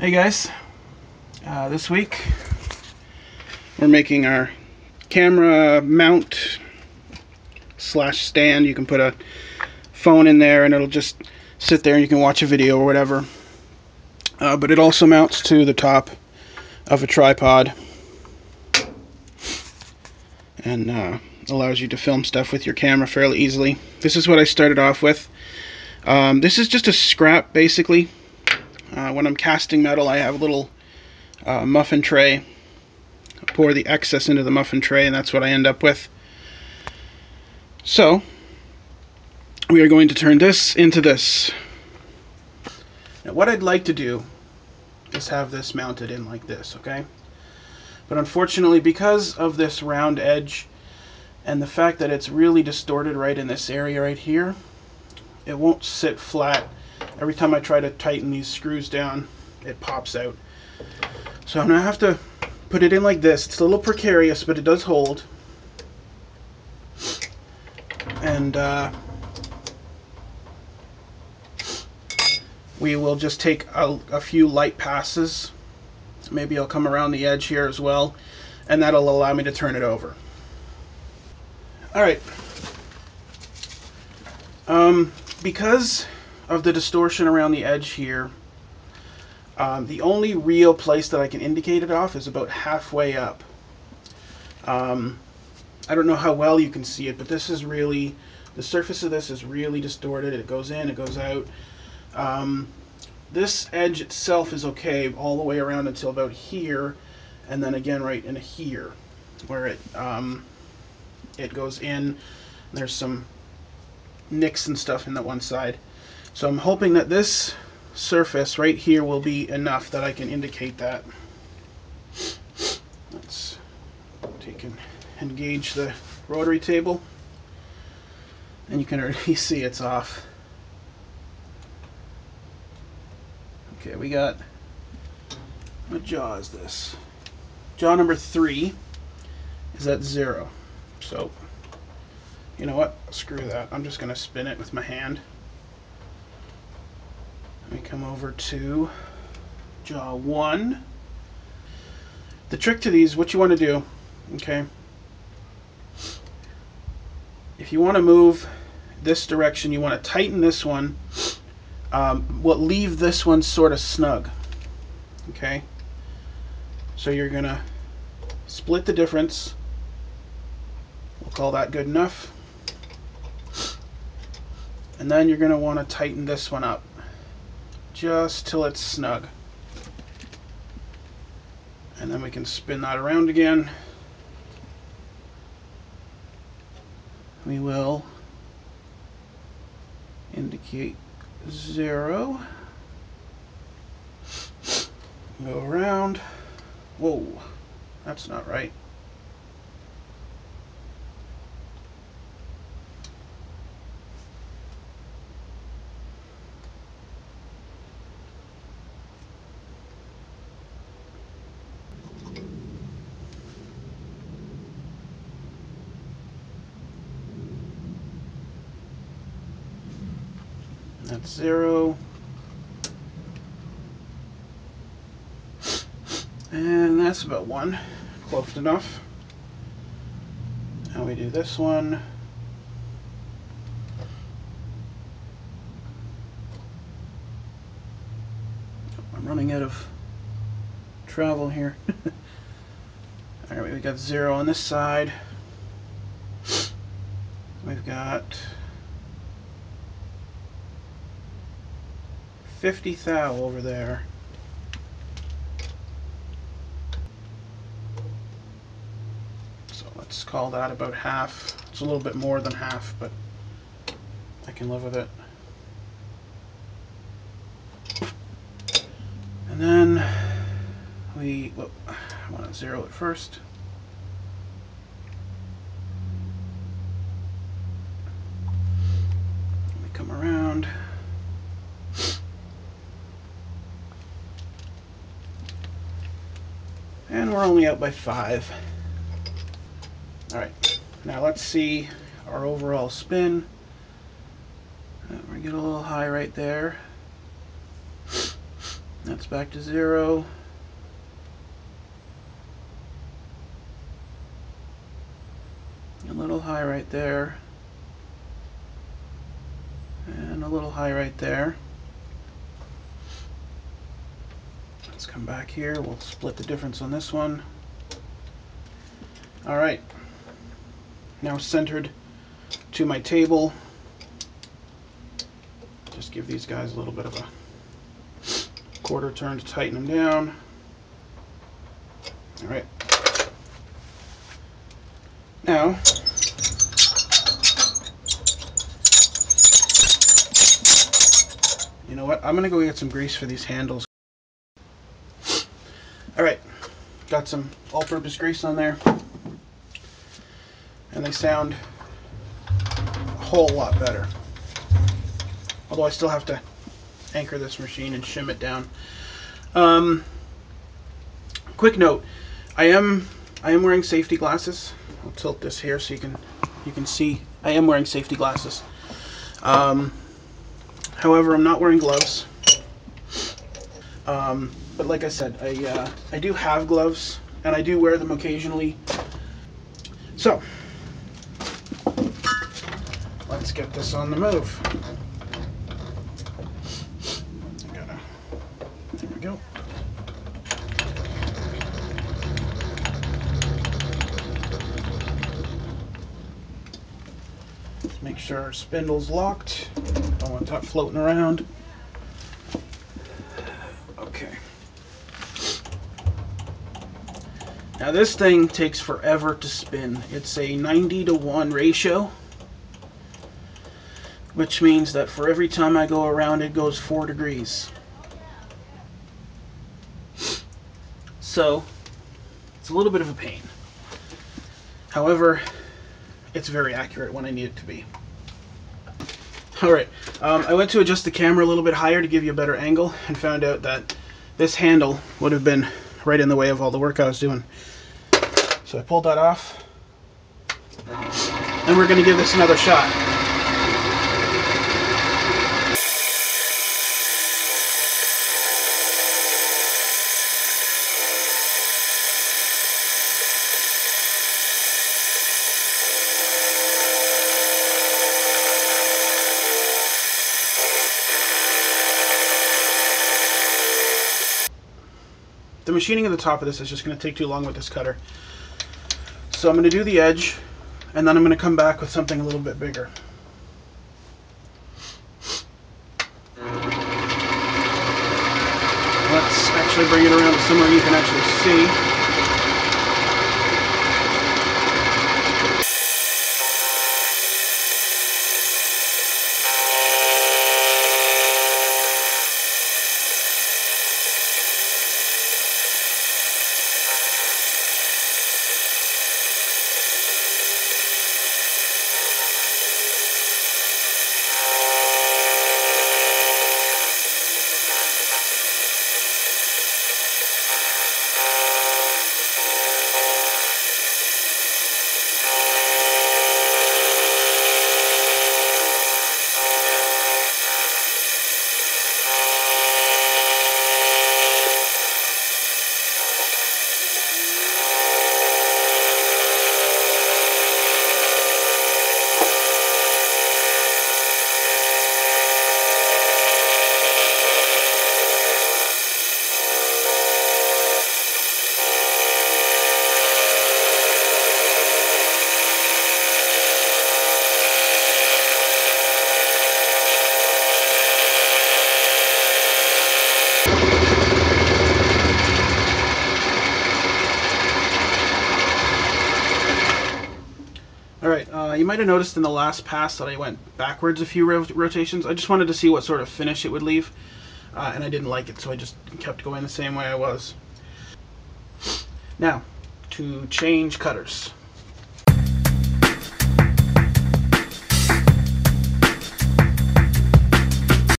Hey guys, uh, this week we're making our camera mount slash stand. You can put a phone in there and it'll just sit there and you can watch a video or whatever. Uh, but it also mounts to the top of a tripod and uh, allows you to film stuff with your camera fairly easily. This is what I started off with. Um, this is just a scrap basically uh, when I'm casting metal, I have a little uh, muffin tray. I pour the excess into the muffin tray, and that's what I end up with. So, we are going to turn this into this. Now, what I'd like to do is have this mounted in like this, okay? But unfortunately, because of this round edge and the fact that it's really distorted right in this area right here, it won't sit flat every time I try to tighten these screws down, it pops out. So I'm going to have to put it in like this. It's a little precarious, but it does hold. And uh, we will just take a, a few light passes. Maybe I'll come around the edge here as well, and that'll allow me to turn it over. All right. Um, because of the distortion around the edge here, um, the only real place that I can indicate it off is about halfway up. Um, I don't know how well you can see it, but this is really, the surface of this is really distorted. It goes in, it goes out. Um, this edge itself is okay all the way around until about here, and then again right in here, where it um, it goes in. There's some nicks and stuff in that one side. So I'm hoping that this surface right here will be enough that I can indicate that. Let's take and engage the rotary table. And you can already see it's off. Okay, we got, what jaw is this? Jaw number three is at zero. So, you know what? Screw that. I'm just going to spin it with my hand. Me come over to jaw one. The trick to these, what you want to do, okay, if you want to move this direction, you want to tighten this one, um, well, leave this one sort of snug, okay? So you're going to split the difference. We'll call that good enough. And then you're going to want to tighten this one up just till it's snug. And then we can spin that around again. We will indicate zero. Go around. Whoa, that's not right. That's zero. And that's about one. Close enough. Now we do this one. Oh, I'm running out of travel here. Alright, we got zero on this side. We've got 50 thou over there. So let's call that about half. It's a little bit more than half, but I can live with it. And then we, well, I want to zero it first. Come around. And we're only out by five. All right, now let's see our overall spin. Uh, we get a little high right there. That's back to zero. A little high right there. And a little high right there. Let's come back here. We'll split the difference on this one. All right. Now centered to my table. Just give these guys a little bit of a quarter turn to tighten them down. All right. Now, you know what? I'm going to go get some grease for these handles. All right, got some all-purpose grease on there. And they sound a whole lot better. Although I still have to anchor this machine and shim it down. Um, quick note, I am I am wearing safety glasses. I'll tilt this here so you can you can see I am wearing safety glasses. Um, however, I'm not wearing gloves. Um, but like I said, I uh, I do have gloves and I do wear them occasionally. So let's get this on the move. There we go. make sure our spindle's locked. Don't want that floating around. Okay. Now this thing takes forever to spin. It's a 90 to 1 ratio, which means that for every time I go around it goes 4 degrees. So it's a little bit of a pain. However, it's very accurate when I need it to be. Alright, um, I went to adjust the camera a little bit higher to give you a better angle and found out that this handle would have been right in the way of all the work I was doing. So I pulled that off and we're going to give this another shot. The machining of the top of this is just going to take too long with this cutter. So I'm going to do the edge, and then I'm going to come back with something a little bit bigger. Let's actually bring it around somewhere you can actually see. Might have noticed in the last pass that I went backwards a few rotations. I just wanted to see what sort of finish it would leave, uh, and I didn't like it, so I just kept going the same way I was. Now, to change cutters.